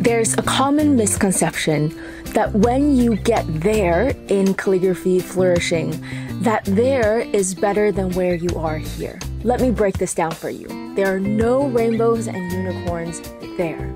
There's a common misconception that when you get there in calligraphy flourishing, that there is better than where you are here. Let me break this down for you. There are no rainbows and unicorns there.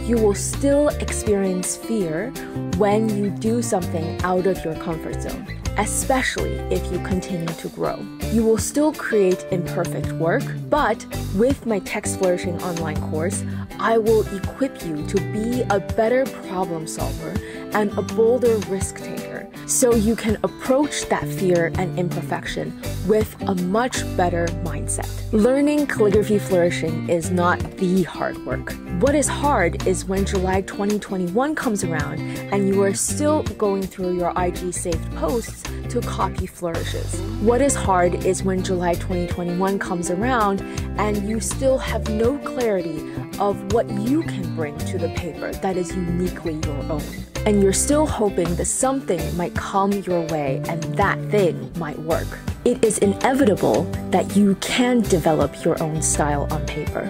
You will still experience fear when you do something out of your comfort zone, especially if you continue to grow. You will still create imperfect work, but with my Text Flourishing online course, I will equip you to be a better problem solver and a bolder risk taker so you can approach that fear and imperfection with a much better mindset. Learning calligraphy flourishing is not the hard work. What is hard is when July 2021 comes around and you are still going through your IG saved posts to copy flourishes. What is hard is when July 2021 comes around and you still have no clarity of what you can bring to the paper that is uniquely your own. And you're still hoping that something might come your way and that thing might work. It is inevitable that you can develop your own style on paper.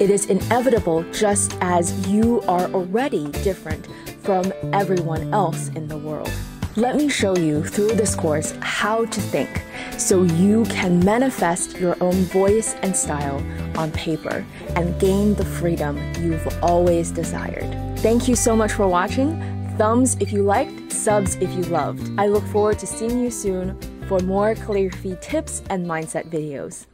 It is inevitable just as you are already different from everyone else in the world. Let me show you through this course how to think so you can manifest your own voice and style on paper and gain the freedom you've always desired. Thank you so much for watching. Thumbs if you liked, subs if you loved. I look forward to seeing you soon for more calligraphy tips and mindset videos.